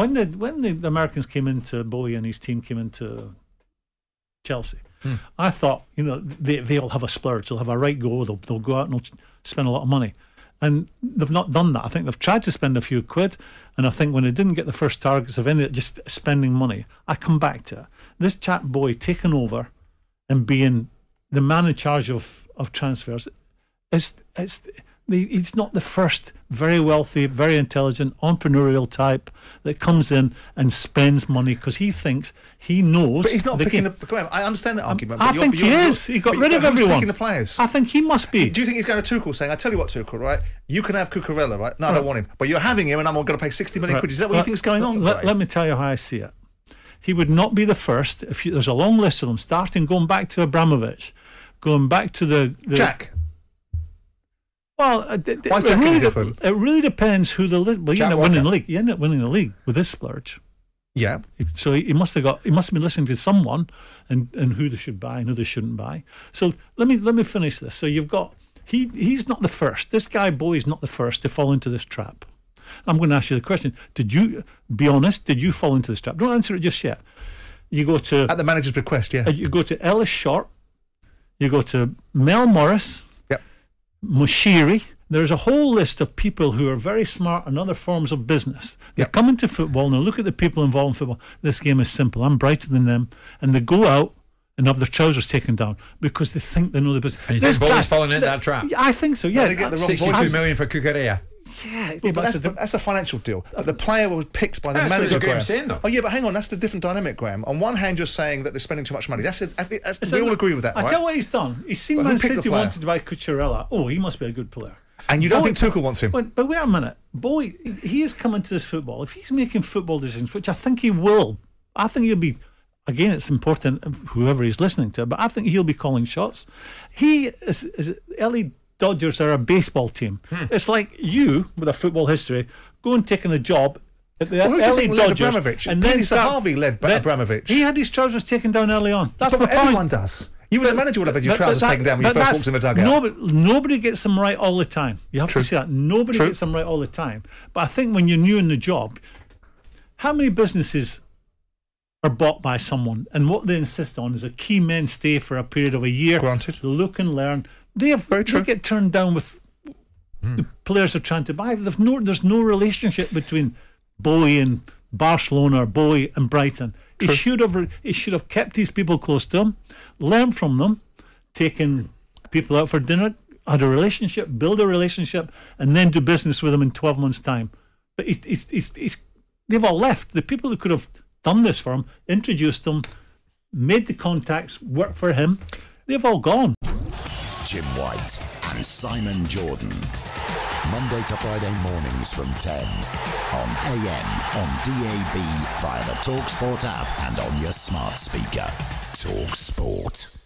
when the when the Americans came into Boehly and his team came into Chelsea, Hmm. I thought you know they they'll have a splurge, they'll have a right go, they'll they'll go out and they'll spend a lot of money, and they've not done that. I think they've tried to spend a few quid, and I think when they didn't get the first targets of any just spending money, I come back to it. This chap Boehly taking over and being the man in charge of of transfers it's it's the, he's not the first very wealthy, very intelligent entrepreneurial type that comes in and spends money because he thinks he knows. But he's not picking game. the. Graeme, I understand that um, argument. I you're- think but he you're- is. you're- He got rid of everyone. picking the players. I think he must be. Do you think he's going to Tuchel saying, I tell you what, Tuchel, right? You can have Cucurella, right? No, I don't want him. But you're having him and I'm going to pay 60 million Right. quid. Is that what you Let- think is going on? Let, let me tell you how I see it. He would not be the first. If you, there's a long list of them, starting going back to Abramovich, going back to the, the Jack. Well, uh, d- d- Why is it, really de- it really depends who the li- well, you end up winning the league. You end up winning the league with this splurge. Yeah. So he, he must have got he must have been listening to someone and, and who they should buy and who they shouldn't buy. So let me let me finish this. So you've got he he's not the first. This guy Boehly is not the first to fall into this trap. I'm going to ask you the question. Did you be honest? Did you fall into this trap? Don't answer it just yet. You go to At the manager's request, yeah. uh, you go to Ellis Short, you go to Mel Morris, Yep. Moshiri. There's a whole list of people who are very smart in other forms of business. They Yep. come into football Now look at the people involved in football. This game is simple. I'm brighter than them, and they go out and have their trousers taken down because they think they know the business. And you This think Boehly's fallen into that trap? I think so. Yeah, they get the wrong voices. million for Cucurella. Yeah, Yeah, but that's, a- that's a financial deal. But the player was picked by the That's manager. Graeme's Graeme. saying. Oh yeah, but hang on, that's the different dynamic, Graeme. On one hand, you're saying that they're spending too much money. That's, a, I think that's It's we a- all agree with that, I right? tell you what he's done. He's seen But who Man City wanted to buy Cucurella. Oh, he must be a good player. and you don't Boy- think Tuchel wants him? But, but wait a minute, Boehly, he is coming to this football. If he's making football decisions, which I think he will, I think he'll be. Again, it's important whoever he's listening to, but I think he'll be calling shots. He is, is LA Dodgers are a baseball team. Hmm. It's like you with a football history going taking a job at the Well, who do LA led Dodgers, Abramovich? and Peter then start- Harvey led then- Abramovich. He had his trousers taken down early on. That's my point. everyone does. You as a manager would have had your trousers that- taken down when you first walked in the dugout. Nobody, nobody gets them right all the time. You have True. to see that. Nobody True. gets them right all the time. But I think when you're new in the job, how many businesses are bought by someone and what they insist on is a key men stay for a period of a year. Granted. to Look and learn. They have Very true. they get turned down with hmm. the players are trying to buy. No, there's no relationship between Boehly and Barcelona or Boehly and Brighton. He should have he should have kept these people close to him, learned from them, taken people out for dinner, had a relationship, build a relationship, and then do business with them in twelve months' time. But he's, he's, he's, they've all left. The people who could have done this for him, introduced him, made the contacts work for him, they've all gone. Jim White and Simon Jordan. Monday to Friday mornings from 10 on AM, on DAB, via the Talksport app, and on your smart speaker. Talksport.